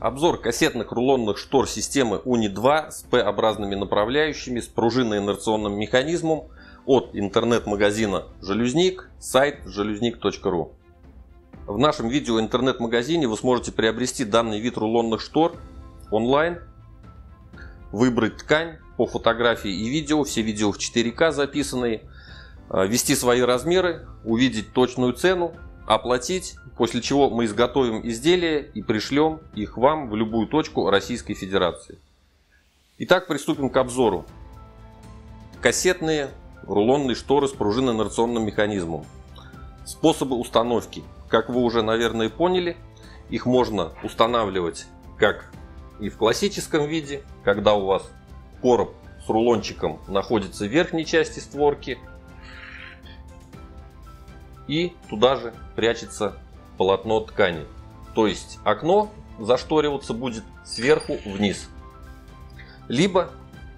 Обзор кассетных рулонных штор системы УНИ-2 с П-образными направляющими с пружинно-инерционным механизмом от интернет-магазина «Жалюзник», сайт жалюзник.ру. В нашем видео интернет-магазине вы сможете приобрести данный вид рулонных штор онлайн, выбрать ткань по фотографии и видео, все видео в 4К записанные, э, ввести свои размеры, увидеть точную цену, оплатить, после чего мы изготовим изделия и пришлем их вам в любую точку Российской Федерации. Итак, приступим к обзору. Кассетные рулонные шторы с пружинно-инерционным механизмом. Способы установки – как вы уже, наверное, поняли, их можно устанавливать как и в классическом виде, когда у вас короб с рулончиком находится в верхней части створки, и туда же прячется полотно ткани. То есть окно зашториваться будет сверху вниз. Либо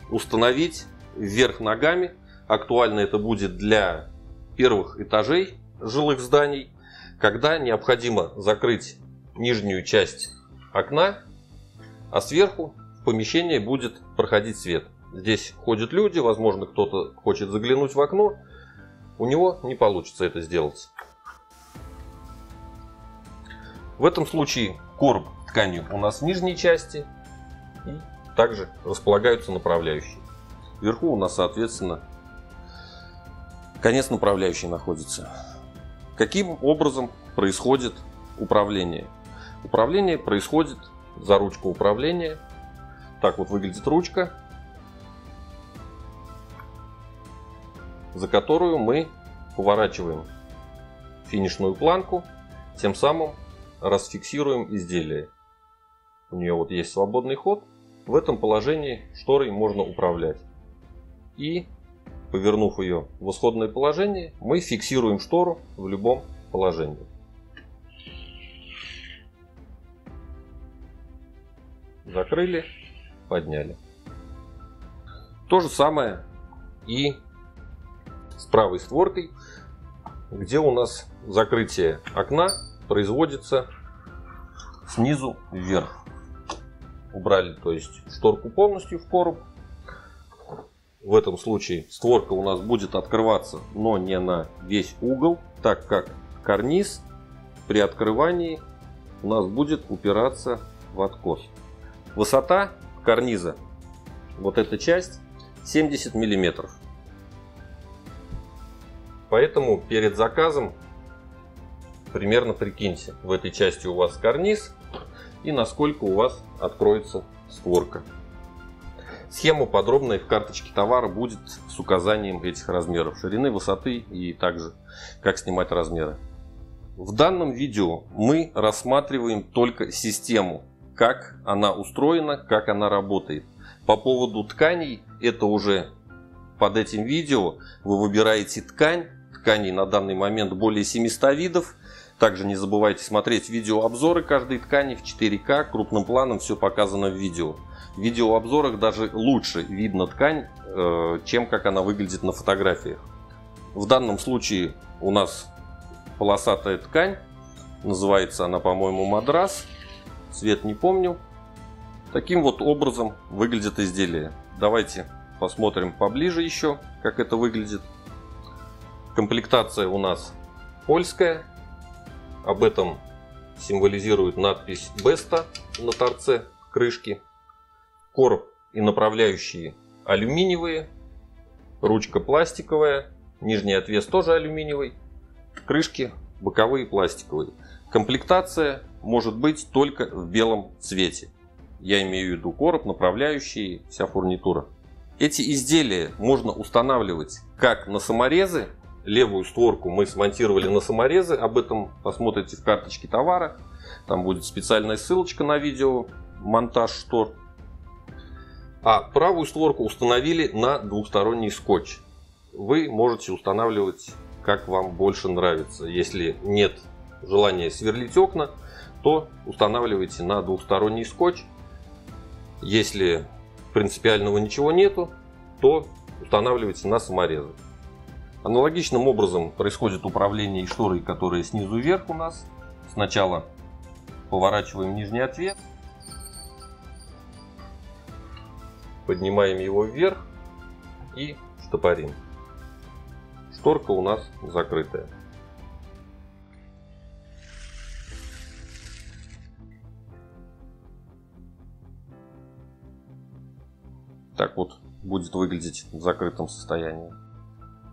установить вверх ногами. Актуально это будет для первых этажей жилых зданий когда необходимо закрыть нижнюю часть окна, а сверху в помещение будет проходить свет. Здесь ходят люди, возможно, кто-то хочет заглянуть в окно, у него не получится это сделать. В этом случае короб тканью у нас в нижней части и также располагаются направляющие. Вверху у нас, соответственно, конец направляющей находится. Каким образом происходит управление? Управление происходит за ручку управления. Так вот выглядит ручка, за которую мы поворачиваем финишную планку, тем самым расфиксируем изделие. У нее вот есть свободный ход. В этом положении шторой можно управлять. И Повернув ее в исходное положение, мы фиксируем штору в любом положении. Закрыли, подняли. То же самое и с правой створкой, где у нас закрытие окна производится снизу вверх. Убрали, то есть шторку полностью в короб, в этом случае створка у нас будет открываться, но не на весь угол, так как карниз при открывании у нас будет упираться в откос. Высота карниза, вот эта часть, 70 миллиметров. Поэтому перед заказом примерно прикиньте, в этой части у вас карниз и насколько у вас откроется створка. Схема подробная в карточке товара будет с указанием этих размеров, ширины, высоты и также как снимать размеры. В данном видео мы рассматриваем только систему, как она устроена, как она работает. По поводу тканей, это уже под этим видео вы выбираете ткань. Тканей на данный момент более 700 видов. Также не забывайте смотреть видеообзоры каждой ткани в 4К, крупным планом все показано в видео. В видеообзорах даже лучше видно ткань, э, чем как она выглядит на фотографиях. В данном случае у нас полосатая ткань, называется она, по-моему, мадрас, цвет не помню. Таким вот образом выглядит изделие. Давайте посмотрим поближе еще, как это выглядит. Комплектация у нас польская. Об этом символизирует надпись Беста на торце крышки. Короб и направляющие алюминиевые, ручка пластиковая, нижний отвес тоже алюминиевый, крышки боковые пластиковые. Комплектация может быть только в белом цвете. Я имею в виду короб, направляющие, вся фурнитура. Эти изделия можно устанавливать как на саморезы. Левую створку мы смонтировали на саморезы. Об этом посмотрите в карточке товара. Там будет специальная ссылочка на видео монтаж штор. А правую створку установили на двухсторонний скотч. Вы можете устанавливать как вам больше нравится. Если нет желания сверлить окна, то устанавливайте на двухсторонний скотч. Если принципиального ничего нету, то устанавливайте на саморезы. Аналогичным образом происходит управление шторой, которые снизу вверх у нас. Сначала поворачиваем нижний ответ, поднимаем его вверх и штопорим. Шторка у нас закрытая. Так вот будет выглядеть в закрытом состоянии.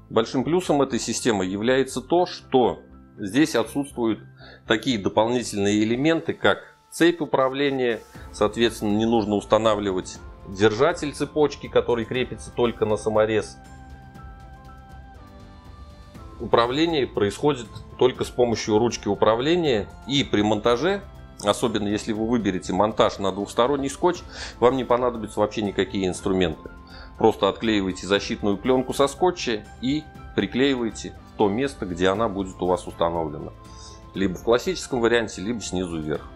Большим плюсом этой системы является то, что здесь отсутствуют такие дополнительные элементы, как цепь управления, соответственно, не нужно устанавливать держатель цепочки, который крепится только на саморез. Управление происходит только с помощью ручки управления и при монтаже, особенно если вы выберете монтаж на двухсторонний скотч, вам не понадобятся вообще никакие инструменты. Просто отклеиваете защитную пленку со скотча и приклеиваете в то место, где она будет у вас установлена. Либо в классическом варианте, либо снизу вверх.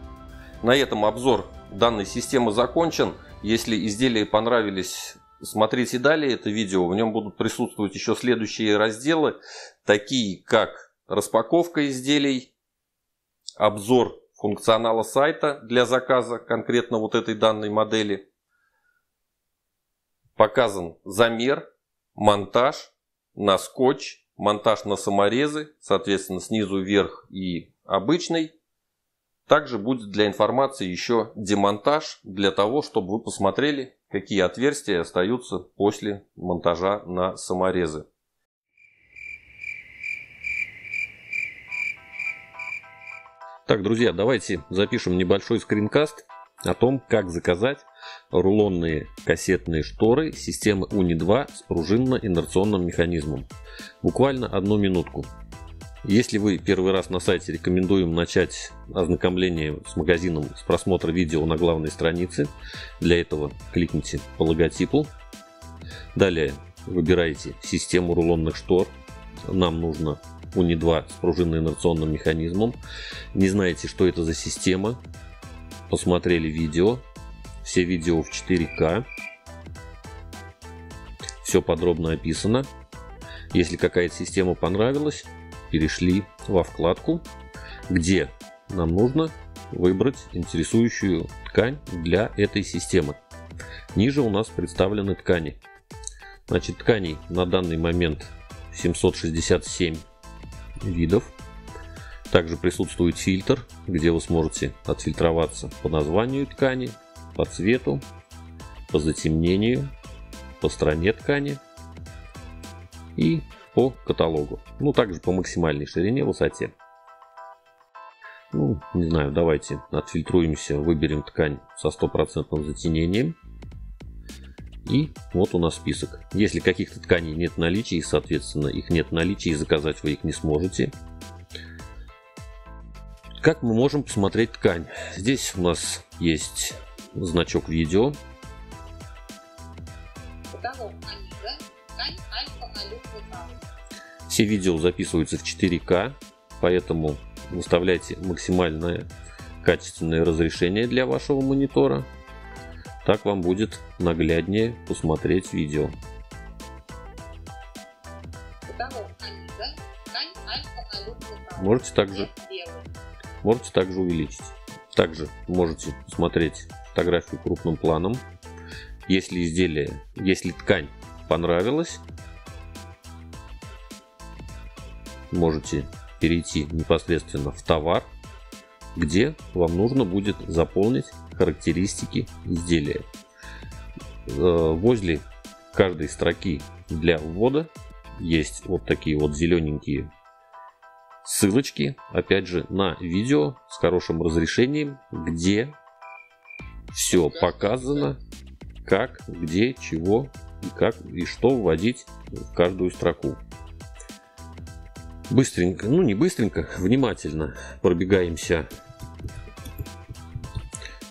На этом обзор данной системы закончен. Если изделия понравились, смотрите далее это видео. В нем будут присутствовать еще следующие разделы, такие как распаковка изделий, обзор функционала сайта для заказа конкретно вот этой данной модели, показан замер, монтаж на скотч, монтаж на саморезы, соответственно снизу вверх и обычный. Также будет для информации еще демонтаж для того, чтобы вы посмотрели, какие отверстия остаются после монтажа на саморезы. Так, друзья, давайте запишем небольшой скринкаст о том, как заказать рулонные кассетные шторы системы УНИ-2 с пружинно-инерционным механизмом. Буквально одну минутку. Если вы первый раз на сайте, рекомендуем начать ознакомление с магазином с просмотра видео на главной странице. Для этого кликните по логотипу. Далее выбираете систему рулонных штор. Нам нужно УНИ-2 с пружинно-инерционным механизмом. Не знаете, что это за система? Посмотрели видео, все видео в 4К. Все подробно описано. Если какая-то система понравилась, перешли во вкладку, где нам нужно выбрать интересующую ткань для этой системы. Ниже у нас представлены ткани. Значит, тканей на данный момент 767 видов. Также присутствует фильтр, где вы сможете отфильтроваться по названию ткани, по цвету, по затемнению, по стороне ткани и по каталогу. Ну, также по максимальной ширине, высоте. Ну, не знаю, давайте отфильтруемся, выберем ткань со стопроцентным затенением. И вот у нас список. Если каких-то тканей нет в наличии, соответственно, их нет в наличии, и заказать вы их не сможете. Как мы можем посмотреть ткань? Здесь у нас есть значок видео. Все видео записываются в 4К, поэтому выставляйте максимальное качественное разрешение для вашего монитора. Так вам будет нагляднее посмотреть видео. Можете также, можете также увеличить. Также можете смотреть фотографию крупным планом. Если изделие, если ткань понравилась, можете перейти непосредственно в товар, где вам нужно будет заполнить характеристики изделия. Э, возле каждой строки для ввода есть вот такие вот зелененькие ссылочки, опять же, на видео с хорошим разрешением, где все показано, как, где, чего и как и что вводить в каждую строку. Быстренько, ну не быстренько, внимательно пробегаемся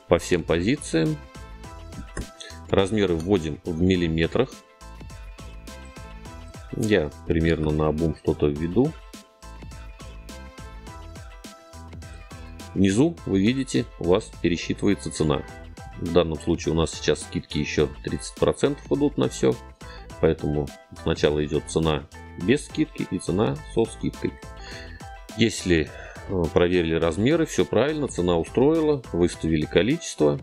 по всем позициям. Размеры вводим в миллиметрах. Я примерно на обум что-то введу. Внизу вы видите, у вас пересчитывается цена. В данном случае у нас сейчас скидки еще 30% идут на все. Поэтому сначала идет цена без скидки и цена со скидкой. Если э, проверили размеры, все правильно, цена устроила, выставили количество,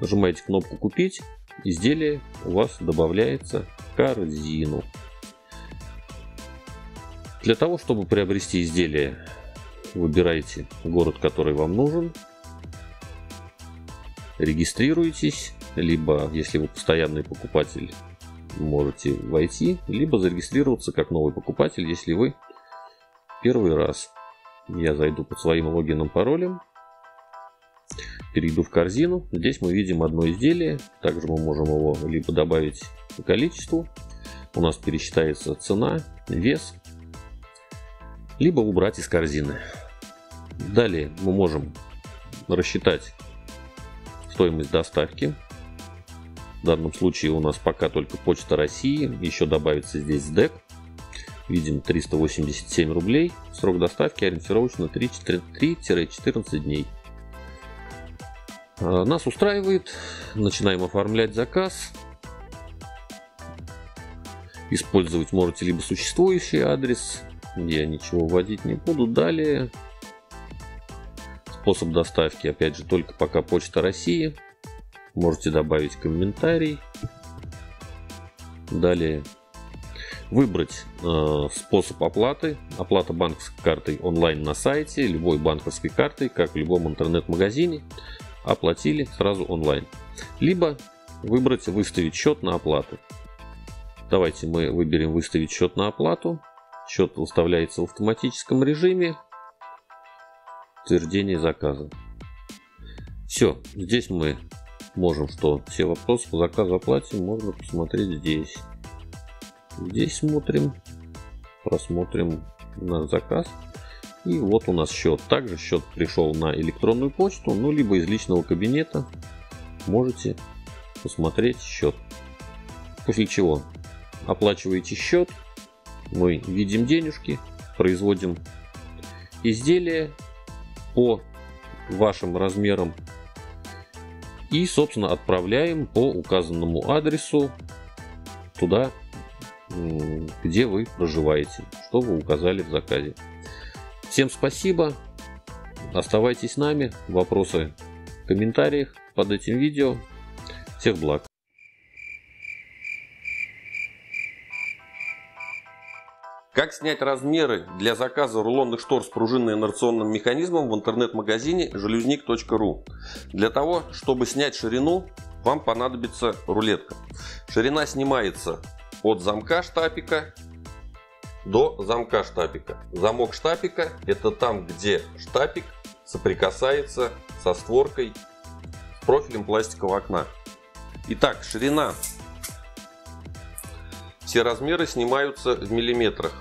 нажимаете кнопку купить изделие у вас добавляется в корзину. Для того, чтобы приобрести изделие, выбирайте город, который вам нужен, регистрируйтесь, либо, если вы постоянный покупатель, можете войти, либо зарегистрироваться как новый покупатель, если вы первый раз. Я зайду под своим логином, паролем, перейду в корзину. Здесь мы видим одно изделие. Также мы можем его либо добавить по количеству. У нас пересчитается цена, вес. Либо убрать из корзины. Далее мы можем рассчитать стоимость доставки. В данном случае у нас пока только Почта России. Еще добавится здесь СДЭК. Видим 387 рублей. Срок доставки ориентировочно 3-14 дней. А, нас устраивает. Начинаем оформлять заказ. Использовать можете либо существующий адрес. Я ничего вводить не буду. Далее. Способ доставки, опять же, только пока Почта России. Можете добавить комментарий. Далее выбрать э, способ оплаты. Оплата банковской картой онлайн на сайте, любой банковской картой, как в любом интернет-магазине. Оплатили сразу онлайн. Либо выбрать выставить счет на оплату. Давайте мы выберем выставить счет на оплату. Счет выставляется в автоматическом режиме. Утверждение заказа. Все, здесь мы можем, что все вопросы по заказу оплате можно посмотреть здесь. Здесь смотрим, просмотрим наш заказ. И вот у нас счет. Также счет пришел на электронную почту, ну либо из личного кабинета можете посмотреть счет. После чего оплачиваете счет, мы видим денежки, производим изделие по вашим размерам и, собственно, отправляем по указанному адресу туда, где вы проживаете, что вы указали в заказе. Всем спасибо. Оставайтесь с нами. Вопросы в комментариях под этим видео. Всех благ. Как снять размеры для заказа рулонных штор с пружинно-инерционным механизмом в интернет-магазине железник.ру. Для того, чтобы снять ширину, вам понадобится рулетка. Ширина снимается от замка штапика до замка штапика. Замок штапика это там, где штапик соприкасается со створкой профилем пластикового окна. Итак, ширина. Все размеры снимаются в миллиметрах.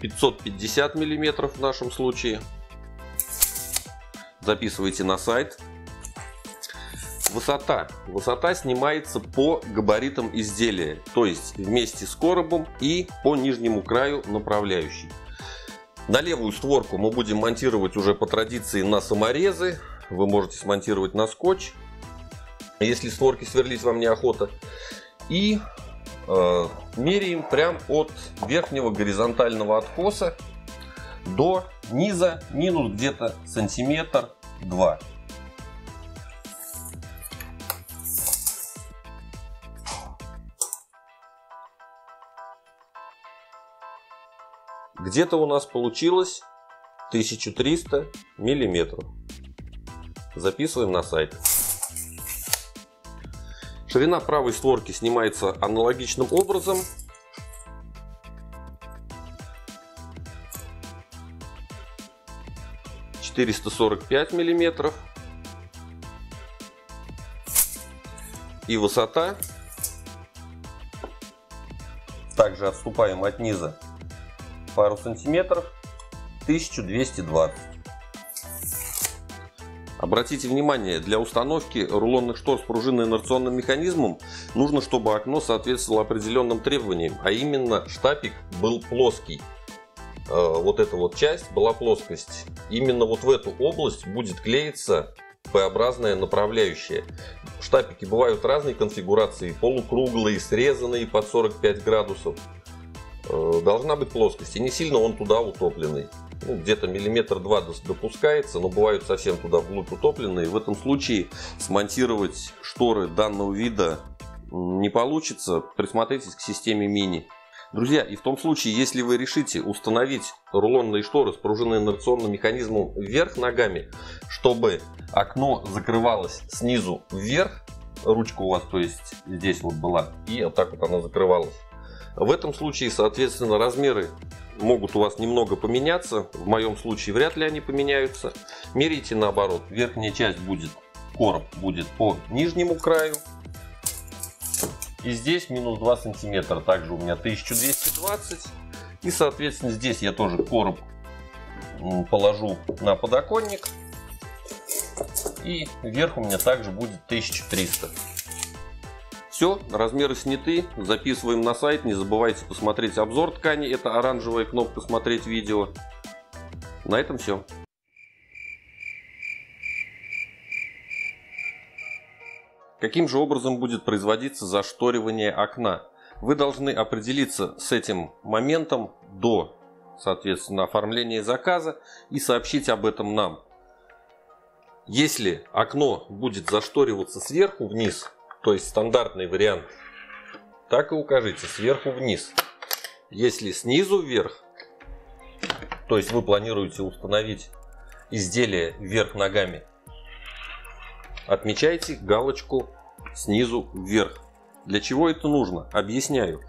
550 миллиметров в нашем случае. Записывайте на сайт Высота. Высота снимается по габаритам изделия, то есть вместе с коробом и по нижнему краю направляющей. На левую створку мы будем монтировать уже по традиции на саморезы. Вы можете смонтировать на скотч, если створки сверлить вам неохота. И меряем прям от верхнего горизонтального откоса до низа минус где-то сантиметр два. Где-то у нас получилось 1300 миллиметров. Записываем на сайт. Ширина правой створки снимается аналогичным образом. Четыреста сорок пять миллиметров. И высота. Также отступаем от низа пару сантиметров 1220. Обратите внимание, для установки рулонных штор с пружинно-инерционным механизмом нужно, чтобы окно соответствовало определенным требованиям, а именно штапик был плоский. Э, вот эта вот часть была плоскость. Именно вот в эту область будет клеиться П-образная направляющая. Штапики бывают разной конфигурации, полукруглые, срезанные под 45 градусов. Э, должна быть плоскость, и не сильно он туда утопленный. Ну, где-то миллиметр два допускается, но бывают совсем туда вглубь утопленные. В этом случае смонтировать шторы данного вида не получится. Присмотритесь к системе мини. Друзья, и в том случае, если вы решите установить рулонные шторы с пружинно-инерционным механизмом вверх ногами, чтобы окно закрывалось снизу вверх, ручка у вас, то есть здесь вот была, и вот так вот она закрывалась. В этом случае, соответственно, размеры могут у вас немного поменяться. В моем случае вряд ли они поменяются. Мерите наоборот. Верхняя часть будет, короб будет по нижнему краю. И здесь минус 2 сантиметра. Также у меня 1220. И, соответственно, здесь я тоже короб положу на подоконник. И вверх у меня также будет 1300. Все, размеры сняты, записываем на сайт. Не забывайте посмотреть обзор ткани. Это оранжевая кнопка «Смотреть видео». На этом все. Каким же образом будет производиться зашторивание окна? Вы должны определиться с этим моментом до, соответственно, оформления заказа и сообщить об этом нам. Если окно будет зашториваться сверху вниз, то есть стандартный вариант, так и укажите сверху вниз. Если снизу вверх, то есть вы планируете установить изделие вверх ногами, отмечайте галочку снизу вверх. Для чего это нужно? Объясняю.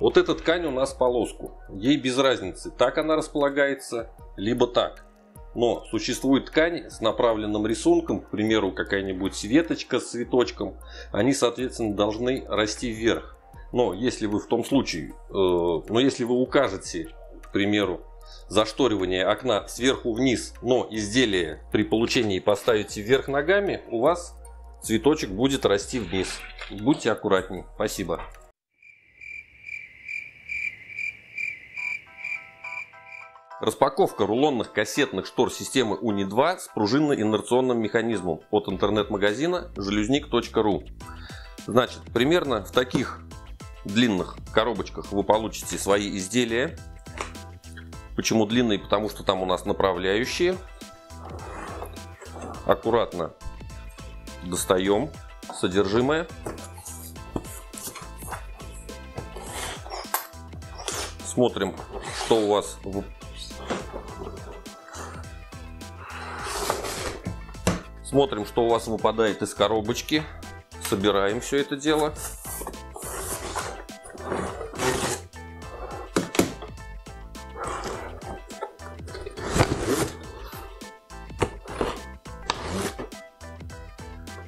Вот эта ткань у нас полоску. Ей без разницы, так она располагается, либо так. Но существует ткань с направленным рисунком, к примеру, какая-нибудь веточка с цветочком, они, соответственно, должны расти вверх. Но если вы в том случае, э, но если вы укажете, к примеру, зашторивание окна сверху вниз, но изделие при получении поставите вверх ногами, у вас цветочек будет расти вниз. Будьте аккуратней. Спасибо. Распаковка рулонных кассетных штор системы УНИ-2 с пружинно-инерционным механизмом от интернет-магазина жалюзник.ру. Значит, примерно в таких длинных коробочках вы получите свои изделия. Почему длинные? Потому что там у нас направляющие. Аккуратно достаем содержимое. Смотрим, что у вас Смотрим, что у вас выпадает из коробочки. Собираем все это дело.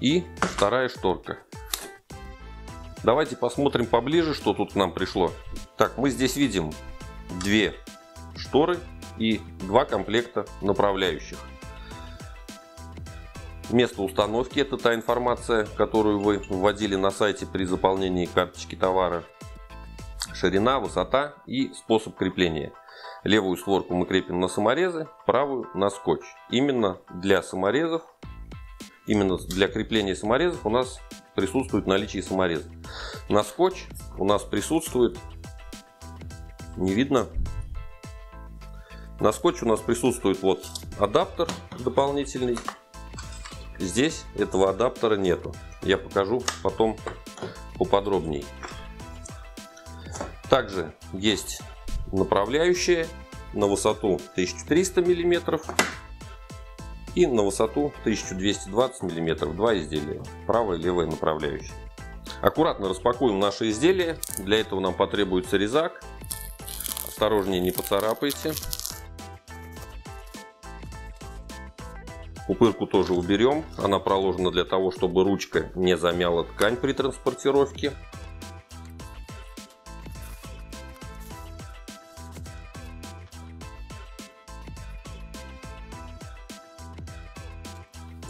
И вторая шторка. Давайте посмотрим поближе, что тут к нам пришло. Так, мы здесь видим две шторы и два комплекта направляющих. Место установки – это та информация, которую вы вводили на сайте при заполнении карточки товара. Ширина, высота и способ крепления. Левую створку мы крепим на саморезы, правую на скотч. Именно для саморезов, именно для крепления саморезов у нас присутствует наличие самореза. На скотч у нас присутствует, не видно, на скотч у нас присутствует вот адаптер дополнительный Здесь этого адаптера нету. Я покажу потом поподробнее. Также есть направляющие на высоту 1300 мм и на высоту 1220 мм. Два изделия. Правая и левая направляющие. Аккуратно распакуем наши изделия. Для этого нам потребуется резак. Осторожнее не поцарапайте. Пупырку тоже уберем. Она проложена для того, чтобы ручка не замяла ткань при транспортировке.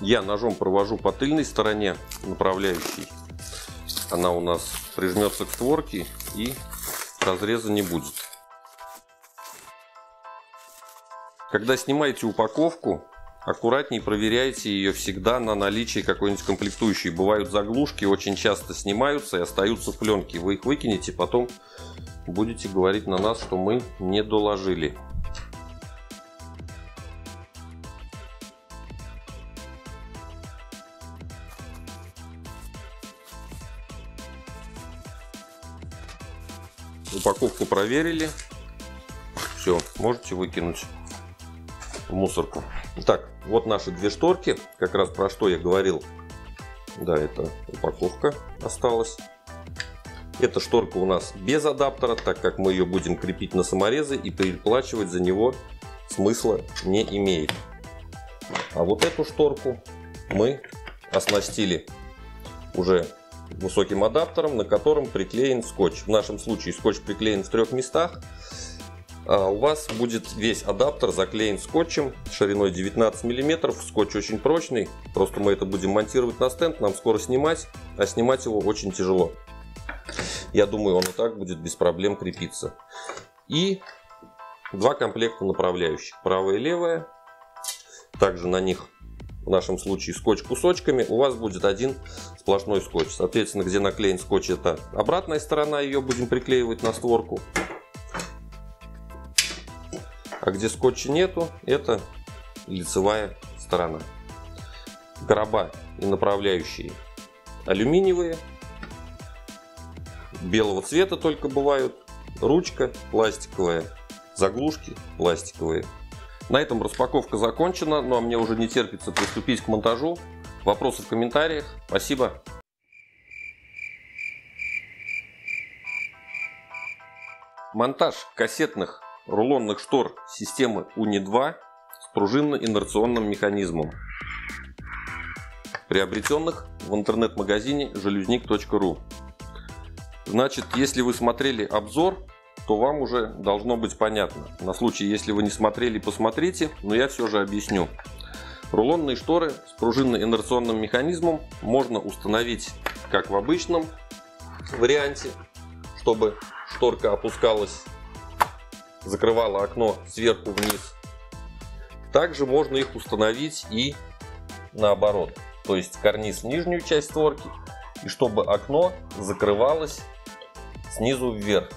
Я ножом провожу по тыльной стороне направляющей. Она у нас прижмется к створке и разреза не будет. Когда снимаете упаковку, Аккуратнее проверяйте ее всегда на наличие какой-нибудь комплектующей. Бывают заглушки, очень часто снимаются и остаются в пленке. Вы их выкинете, потом будете говорить на нас, что мы не доложили. Упаковку проверили. Все, можете выкинуть в мусорку. Так, вот наши две шторки. Как раз про что я говорил. Да, это упаковка осталась. Эта шторка у нас без адаптера, так как мы ее будем крепить на саморезы и переплачивать за него смысла не имеет. А вот эту шторку мы оснастили уже высоким адаптером, на котором приклеен скотч. В нашем случае скотч приклеен в трех местах. А у вас будет весь адаптер заклеен скотчем шириной 19 мм. Скотч очень прочный, просто мы это будем монтировать на стенд, нам скоро снимать, а снимать его очень тяжело. Я думаю, он и так будет без проблем крепиться. И два комплекта направляющих, правая и левая. Также на них в нашем случае скотч кусочками, у вас будет один сплошной скотч. Соответственно, где наклеен скотч, это обратная сторона, ее будем приклеивать на створку. А где скотча нету, это лицевая сторона. Гроба и направляющие алюминиевые, белого цвета только бывают, ручка пластиковая, заглушки пластиковые. На этом распаковка закончена, ну а мне уже не терпится приступить к монтажу. Вопросы в комментариях. Спасибо. Монтаж кассетных рулонных штор системы УНИ-2 с пружинно-инерционным механизмом, приобретенных в интернет-магазине железник.ру. Значит, если вы смотрели обзор, то вам уже должно быть понятно. На случай, если вы не смотрели, посмотрите, но я все же объясню. Рулонные шторы с пружинно-инерционным механизмом можно установить как в обычном варианте, чтобы шторка опускалась, закрывала окно сверху вниз. Также можно их установить и наоборот. То есть карниз нижнюю часть створки, и чтобы окно закрывалось снизу вверх.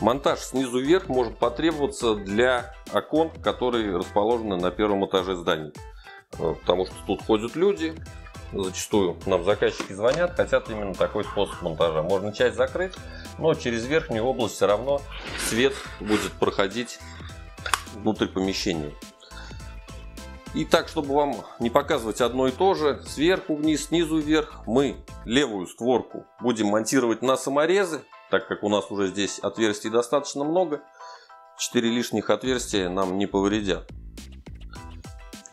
Монтаж снизу вверх может потребоваться для окон, которые расположены на первом этаже зданий. Э, потому что тут ходят люди, зачастую нам заказчики звонят, хотят именно такой способ монтажа. Можно часть закрыть, но через верхнюю область все равно свет будет проходить внутрь помещения. И так, чтобы вам не показывать одно и то же, сверху вниз, снизу вверх, мы левую створку будем монтировать на саморезы, так как у нас уже здесь отверстий достаточно много. 4 лишних отверстия нам не повредят.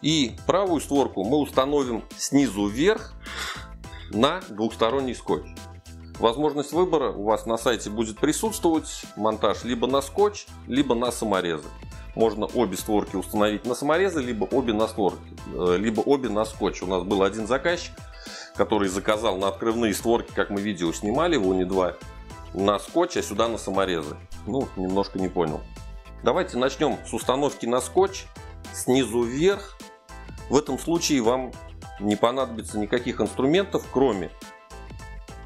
И правую створку мы установим снизу вверх на двухсторонний скотч. Возможность выбора у вас на сайте будет присутствовать. Монтаж либо на скотч, либо на саморезы. Можно обе створки установить на саморезы, либо обе на створки, э, либо обе на скотч. У нас был один заказчик, который заказал на открывные створки, как мы видео снимали в Уни 2, на скотч, а сюда на саморезы. Ну, немножко не понял. Давайте начнем с установки на скотч снизу вверх. В этом случае вам не понадобится никаких инструментов, кроме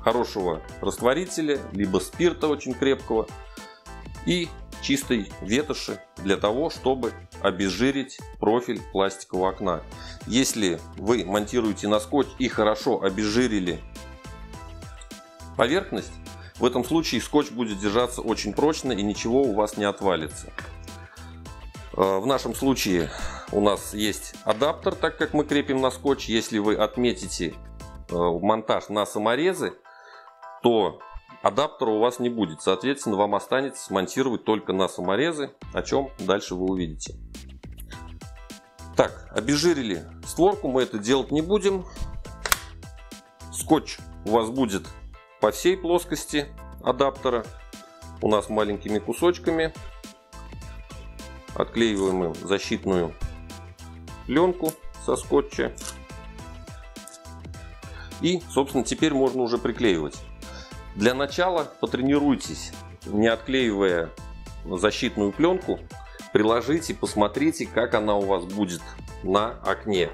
хорошего растворителя, либо спирта очень крепкого и чистой ветоши для того, чтобы обезжирить профиль пластикового окна. Если вы монтируете на скотч и хорошо обезжирили поверхность, в этом случае скотч будет держаться очень прочно и ничего у вас не отвалится. Э, в нашем случае у нас есть адаптер, так как мы крепим на скотч. Если вы отметите э, монтаж на саморезы, то адаптера у вас не будет. Соответственно, вам останется смонтировать только на саморезы, о чем дальше вы увидите. Так, обезжирили створку, мы это делать не будем. Скотч у вас будет по всей плоскости адаптера. У нас маленькими кусочками. Отклеиваем защитную пленку со скотча. И, собственно, теперь можно уже приклеивать. Для начала потренируйтесь, не отклеивая защитную пленку, приложите, посмотрите, как она у вас будет на окне.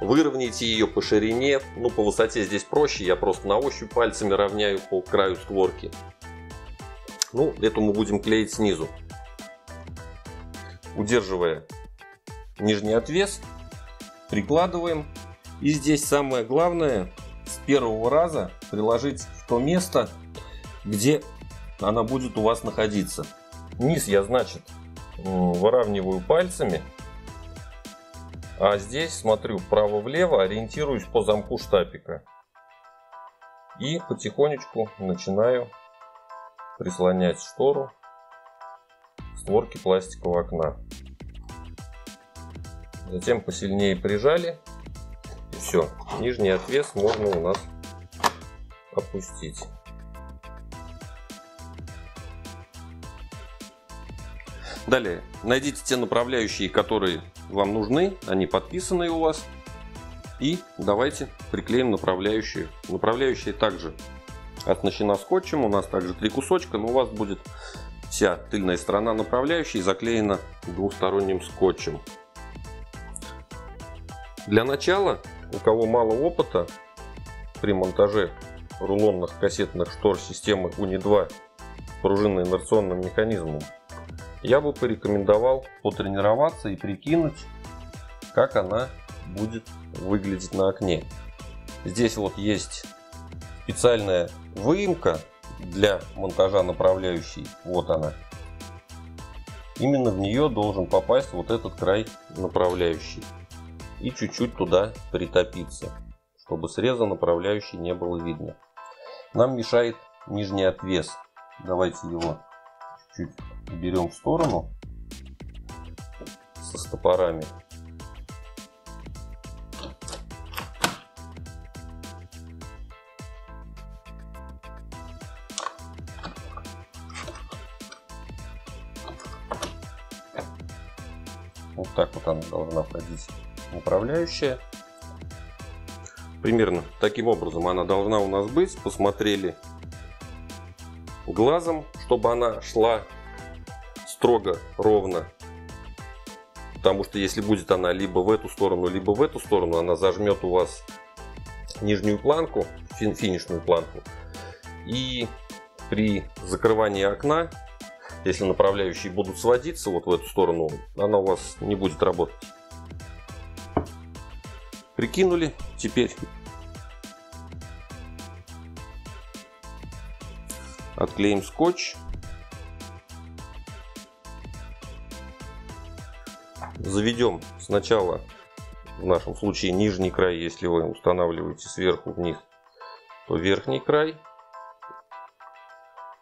Выровняйте ее по ширине, ну по высоте здесь проще, я просто на ощупь пальцами равняю по краю створки. Ну, эту мы будем клеить снизу. Удерживая нижний отвес, прикладываем. И здесь самое главное, первого раза приложить в то место, где она будет у вас находиться. Низ я, значит, выравниваю пальцами, а здесь смотрю вправо-влево, ориентируюсь по замку штапика. И потихонечку начинаю прислонять штору створки пластикового окна. Затем посильнее прижали. Все. Нижний отвес можно у нас опустить. Далее, найдите те направляющие, которые вам нужны, они подписаны у вас. И давайте приклеим направляющие. Направляющие также оснащена скотчем, у нас также три кусочка, но у вас будет вся тыльная сторона направляющей заклеена двухсторонним скотчем. Для начала, у кого мало опыта при монтаже рулонных кассетных штор системы УНИ-2 пружинно-инерционным механизмом, я бы порекомендовал потренироваться и прикинуть, как она будет выглядеть на окне. Здесь вот есть специальная выемка для монтажа направляющей. Вот она. Именно в нее должен попасть вот этот край направляющий. И чуть-чуть туда притопиться, чтобы среза направляющей не было видно. Нам мешает нижний отвес. Давайте его чуть-чуть берем в сторону со стопорами. Вот так вот она должна входить управляющая. Примерно таким образом она должна у нас быть. Посмотрели глазом, чтобы она шла строго ровно. Потому что если будет она либо в эту сторону, либо в эту сторону, она зажмет у вас нижнюю планку, фин финишную планку. И при закрывании окна, если направляющие будут сводиться вот в эту сторону, она у вас не будет работать. Прикинули. Теперь отклеим скотч. Заведем сначала, в нашем случае, нижний край, если вы устанавливаете сверху вниз, то верхний край,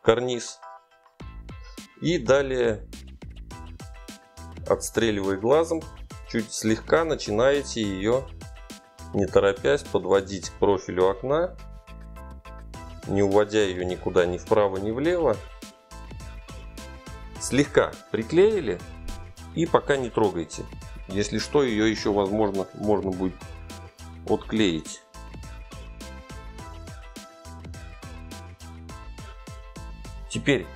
карниз. И далее, отстреливая глазом, чуть слегка начинаете ее, не торопясь, подводить к профилю окна, не уводя ее никуда ни вправо, ни влево. Слегка приклеили, и пока не трогайте. Если что, ее еще возможно можно будет отклеить. Теперь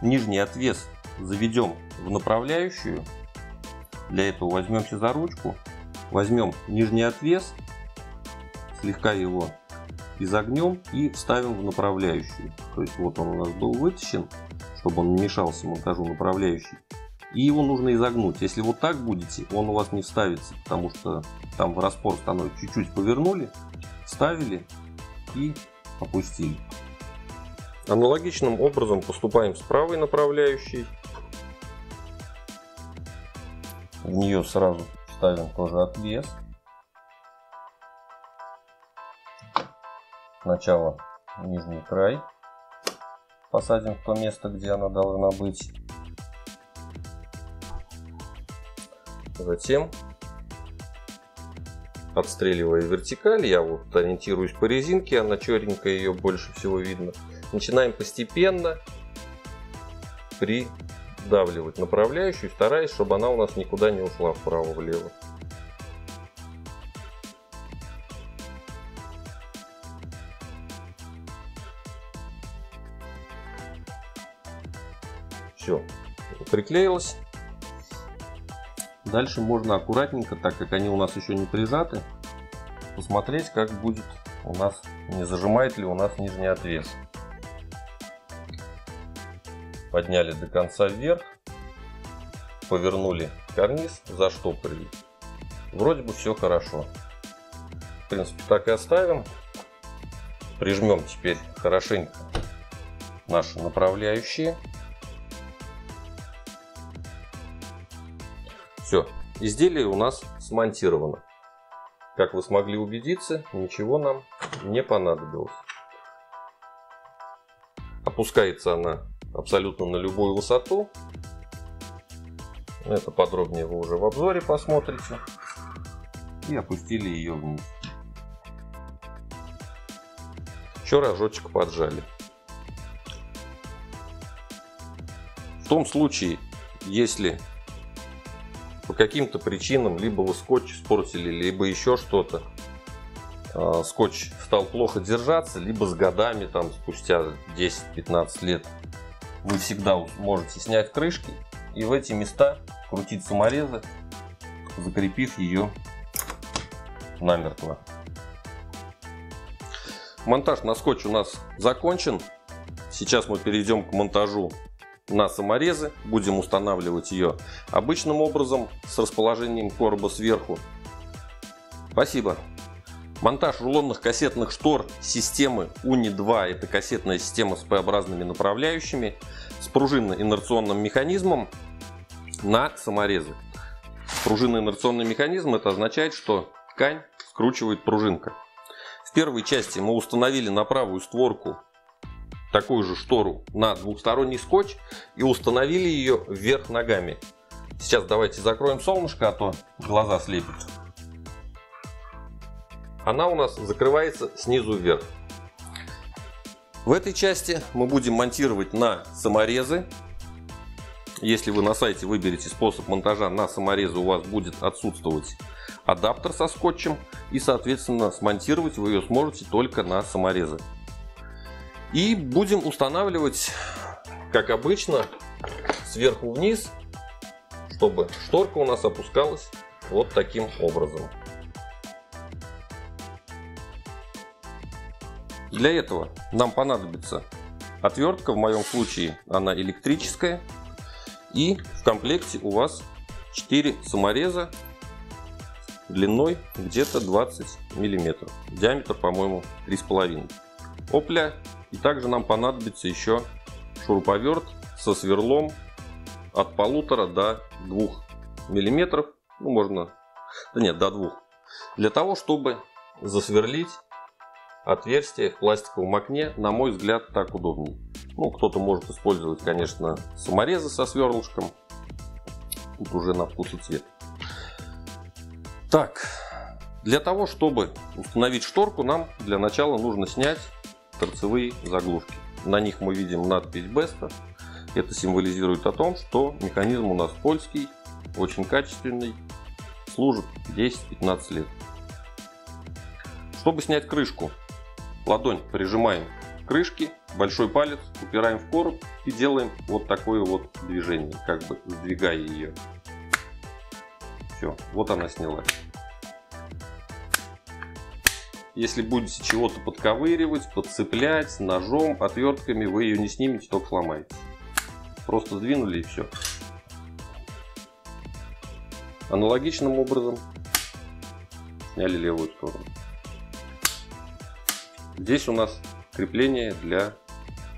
нижний отвес заведем в направляющую. Для этого возьмемся за ручку, возьмем нижний отвес, слегка его изогнем и вставим в направляющую. То есть вот он у нас был вытащен, чтобы он не мешался монтажу направляющей. И его нужно изогнуть. Если вот так будете, он у вас не вставится, потому что там в распор становится чуть-чуть повернули, вставили и опустили. Аналогичным образом поступаем с правой направляющей. В нее сразу ставим тоже отвес. Сначала нижний край посадим в то место, где она должна быть. Затем, отстреливая вертикаль, я вот ориентируюсь по резинке, она черненькая, ее больше всего видно. Начинаем постепенно придавливать направляющую, стараясь, чтобы она у нас никуда не ушла вправо-влево. Все, приклеилось. Дальше можно аккуратненько, так как они у нас еще не прижаты, посмотреть, как будет у нас, не зажимает ли у нас нижний отвес. Подняли до конца вверх, повернули карниз, заштопорили. Вроде бы все хорошо. В принципе, так и оставим. Прижмем теперь хорошенько наши направляющие. Все, изделие у нас смонтировано. Как вы смогли убедиться, ничего нам не понадобилось. Опускается она абсолютно на любую высоту. Это подробнее вы уже в обзоре посмотрите. И опустили ее вниз. Еще рожочек поджали. В том случае, если по каким-то причинам либо вы скотч испортили, либо еще что-то, а, скотч стал плохо держаться, либо с годами, там, спустя 10-15 лет, вы всегда можете снять крышки и в эти места крутить саморезы, закрепив ее намертво. Монтаж на скотч у нас закончен. Сейчас мы перейдем к монтажу на саморезы. Будем устанавливать ее обычным образом с расположением короба сверху. Спасибо. Монтаж рулонных кассетных штор системы УНИ-2 это кассетная система с П-образными направляющими с пружинно-инерционным механизмом на саморезы. Пружинно-инерционный механизм это означает, что ткань скручивает пружинка. В первой части мы установили на правую створку такую же штору на двухсторонний скотч и установили ее вверх ногами. Сейчас давайте закроем солнышко, а то глаза слепят. Она у нас закрывается снизу вверх. В этой части мы будем монтировать на саморезы. Если вы на сайте выберете способ монтажа на саморезы, у вас будет отсутствовать адаптер со скотчем и соответственно смонтировать вы ее сможете только на саморезы. И будем устанавливать, как обычно, сверху вниз, чтобы шторка у нас опускалась вот таким образом. Для этого нам понадобится отвертка, в моем случае она электрическая. И в комплекте у вас 4 самореза длиной где-то 20 миллиметров. Диаметр, по-моему, 3,5. Опля. И также нам понадобится еще шуруповерт со сверлом от полутора до 2 миллиметров. Ну, можно, да нет, до 2. Для того, чтобы засверлить отверстие в пластиковом окне, на мой взгляд, так удобнее. Ну, кто-то может использовать, конечно, саморезы со сверлышком. Тут уже на вкус и цвет. Так, для того, чтобы установить шторку, нам для начала нужно снять торцевые заглушки. На них мы видим надпись Besta. Это символизирует о том, что механизм у нас польский, очень качественный, служит 10-15 лет. Чтобы снять крышку, ладонь прижимаем к крышке, большой палец упираем в короб и делаем вот такое вот движение, как бы сдвигая ее. Все, вот она снялась. Если будете чего-то подковыривать, подцеплять ножом, отвертками, вы ее не снимете, только сломаете. Просто сдвинули и все. Аналогичным образом сняли левую сторону. Здесь у нас крепление для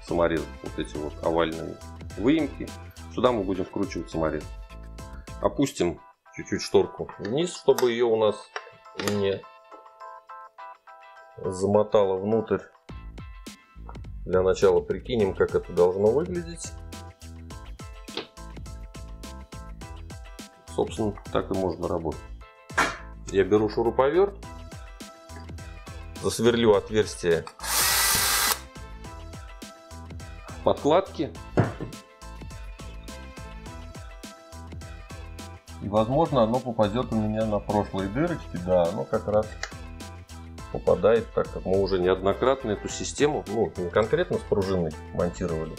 саморезов. Вот эти вот овальные выемки. Сюда мы будем вкручивать саморез. Опустим чуть-чуть шторку вниз, чтобы ее у нас не замотало внутрь. Для начала прикинем, как это должно выглядеть. Собственно, так и можно работать. Я беру шуруповерт, засверлю отверстие подкладки. И возможно оно попадет у меня на прошлые дырочки. Да, оно как раз попадает, так как мы уже неоднократно эту систему, ну не конкретно с пружиной монтировали,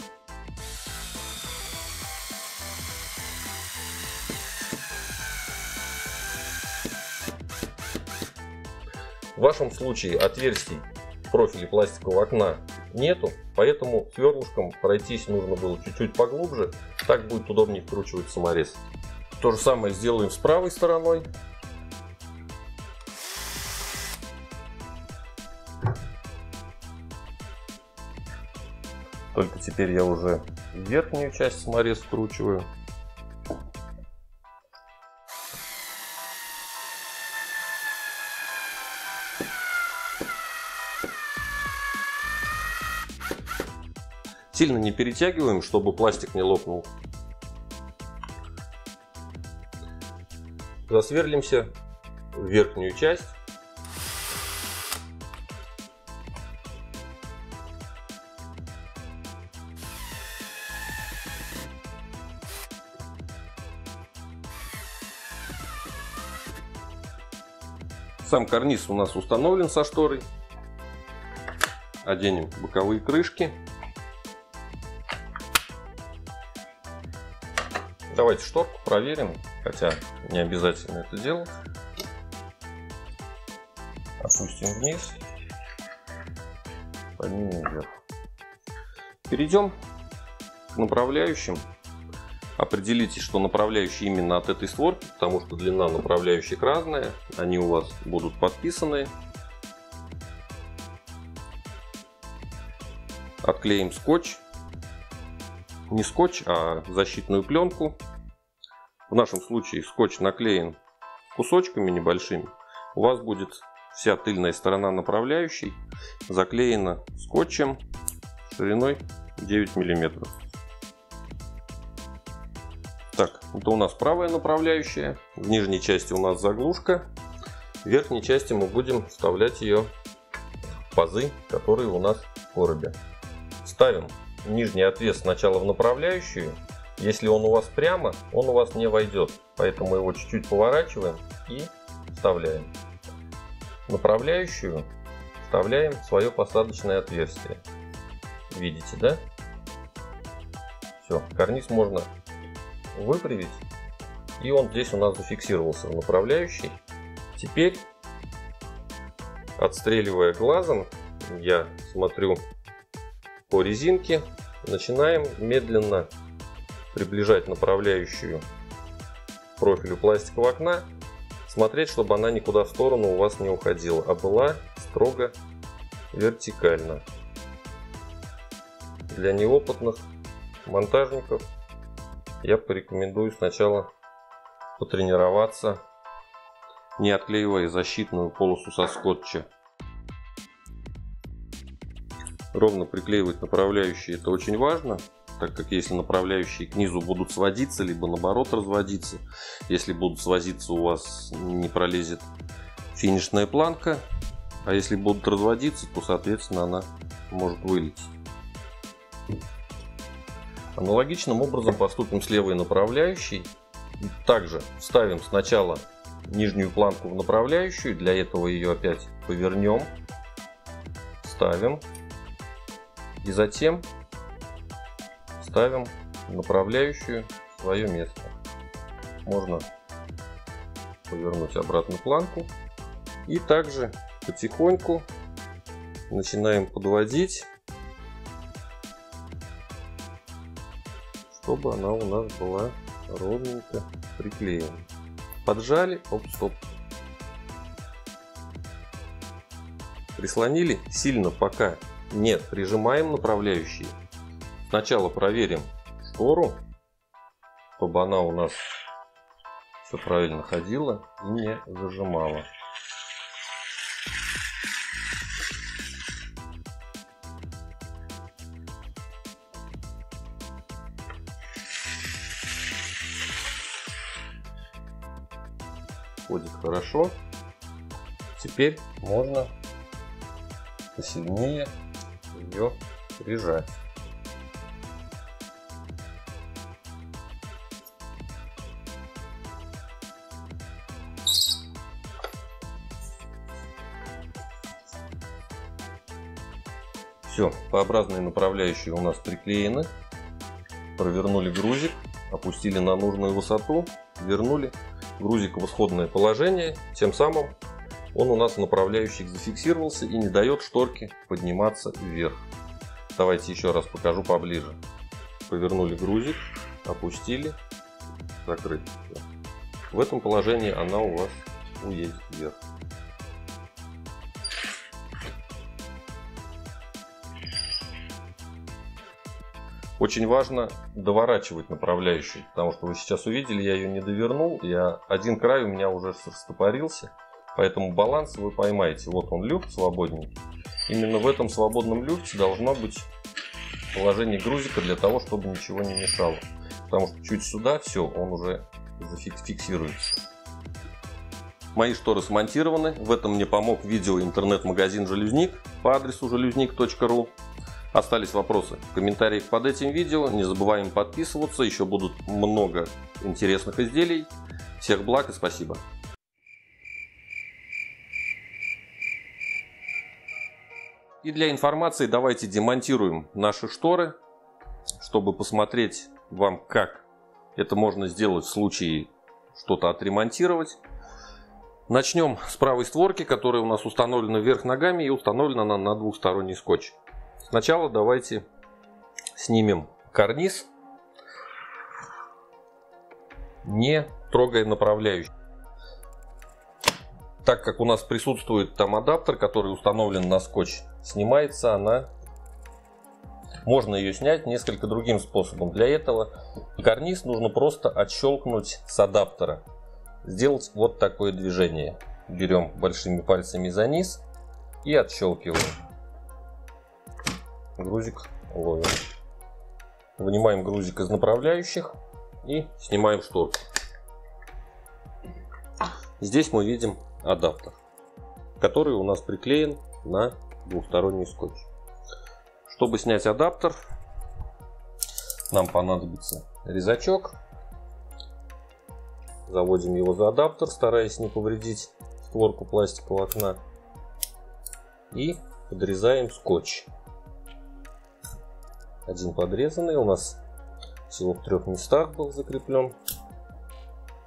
В вашем случае отверстий в профиле пластикового окна нету, поэтому сверлышком пройтись нужно было чуть-чуть поглубже, так будет удобнее вкручивать саморез. То же самое сделаем с правой стороной. Только теперь я уже верхнюю часть саморез скручиваю. Сильно не перетягиваем, чтобы пластик не лопнул. Засверлимся в верхнюю часть. Сам карниз у нас установлен со шторой. Оденем боковые крышки. Давайте шторку проверим, хотя не обязательно это делать. Опустим вниз, поднимем вверх. Перейдем к направляющим. Определите, что направляющие именно от этой створки, потому что длина направляющих разная. Они у вас будут подписаны. Отклеим скотч не скотч, а защитную пленку. В нашем случае скотч наклеен кусочками небольшими. У вас будет вся тыльная сторона направляющей заклеена скотчем шириной 9 миллиметров. Так, это у нас правая направляющая. В нижней части у нас заглушка. В верхней части мы будем вставлять ее пазы, которые у нас в коробе. Ставим нижний отвес сначала в направляющую. Если он у вас прямо, он у вас не войдет. Поэтому его чуть-чуть поворачиваем и вставляем. Направляющую вставляем в свое посадочное отверстие. Видите, да? Все, карниз можно выправить. И он здесь у нас зафиксировался в направляющей. Теперь, отстреливая глазом, я смотрю по резинке начинаем медленно приближать направляющую профилю пластикового окна, смотреть, чтобы она никуда в сторону у вас не уходила, а была строго вертикально. Для неопытных монтажников я порекомендую сначала потренироваться, не отклеивая защитную полосу со скотча ровно приклеивать направляющие это очень важно, так как если направляющие к низу будут сводиться, либо наоборот разводиться, если будут сводиться у вас не пролезет финишная планка, а если будут разводиться, то соответственно она может вылететь. Аналогичным образом поступим с левой направляющей. Также ставим сначала нижнюю планку в направляющую, для этого ее опять повернем, ставим и затем ставим направляющую свое место. Можно повернуть обратно планку. И также потихоньку начинаем подводить, чтобы она у нас была ровненько приклеена. Поджали, оп, стоп. Прислонили сильно пока нет, прижимаем направляющие. Сначала проверим штору, чтобы она у нас все правильно ходила и не зажимала. Ходит хорошо. Теперь можно посильнее ее прижать. Все, P-образные направляющие у нас приклеены. Провернули грузик, опустили на нужную высоту, вернули грузик в исходное положение. Тем самым он у нас в направляющих зафиксировался и не дает шторке подниматься вверх. Давайте еще раз покажу поближе. Повернули грузик, опустили, закрыть. В этом положении она у вас уедет вверх. Очень важно доворачивать направляющую, потому что вы сейчас увидели, я ее не довернул, я один край у меня уже растопорился, поэтому баланс вы поймаете. Вот он люфт свободненький. Именно в этом свободном люфте должно быть положение грузика для того, чтобы ничего не мешало. Потому что чуть сюда все, он уже зафиксируется. Мои шторы смонтированы. В этом мне помог видео интернет-магазин «Жалюзник» по адресу жалюзник.ру. Остались вопросы в комментариях под этим видео. Не забываем подписываться, еще будут много интересных изделий. Всех благ и спасибо. И для информации давайте демонтируем наши шторы, чтобы посмотреть вам, как это можно сделать в случае что-то отремонтировать. Начнем с правой створки, которая у нас установлена вверх ногами и установлена она на двухсторонний скотч. Сначала давайте снимем карниз, не трогая направляющий. Так как у нас присутствует там адаптер, который установлен на скотч, снимается она можно ее снять несколько другим способом. Для этого карниз нужно просто отщелкнуть с адаптера сделать вот такое движение. Берем большими пальцами за низ и отщелкиваем. Грузик ловим. Вынимаем грузик из направляющих и снимаем шторку. Здесь мы видим адаптер, который у нас приклеен на двухсторонний скотч. Чтобы снять адаптер, нам понадобится резачок Заводим его за адаптер, стараясь не повредить створку пластикового окна. И подрезаем скотч. Один подрезанный у нас всего в трех местах был закреплен.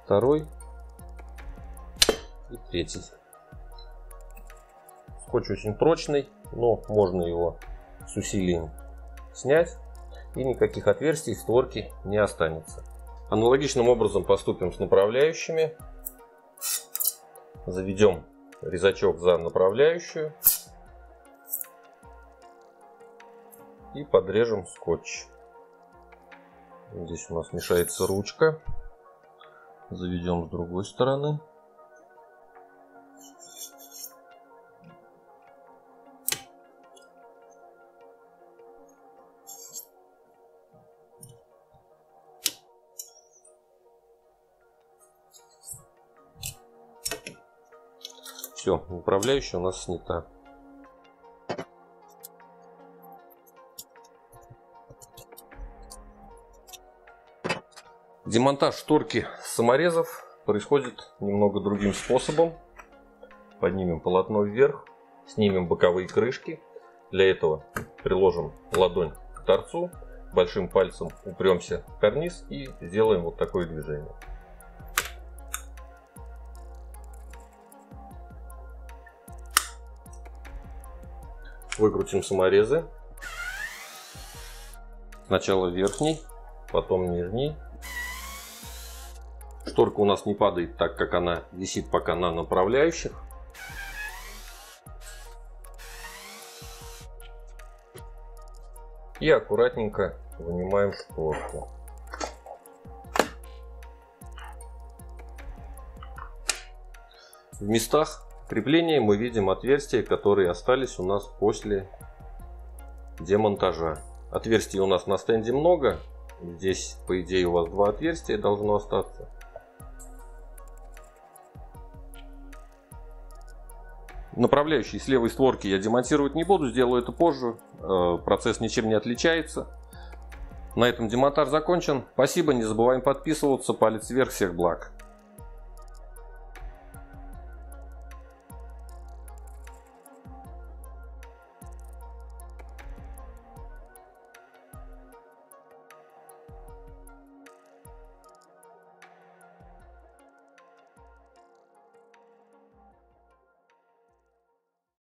Второй и третий. Скотч очень прочный, но можно его с усилием снять и никаких отверстий в створке не останется. Аналогичным образом поступим с направляющими. Заведем резачок за направляющую. И подрежем скотч. Здесь у нас мешается ручка. Заведем с другой стороны. Все, управляющая у нас снята. Демонтаж шторки саморезов происходит немного другим способом. Поднимем полотно вверх, снимем боковые крышки. Для этого приложим ладонь к торцу, большим пальцем упремся в карниз и сделаем вот такое движение. Выкрутим саморезы. Сначала верхний, потом нижний. Шторка у нас не падает, так как она висит пока на направляющих. И аккуратненько вынимаем шторку. В местах крепления мы видим отверстия, которые остались у нас после демонтажа. Отверстий у нас на стенде много. Здесь, по идее, у вас два отверстия должно остаться. Направляющий с левой створки я демонтировать не буду, сделаю это позже. Э, процесс ничем не отличается. На этом демонтаж закончен. Спасибо, не забываем подписываться. Палец вверх, всех благ.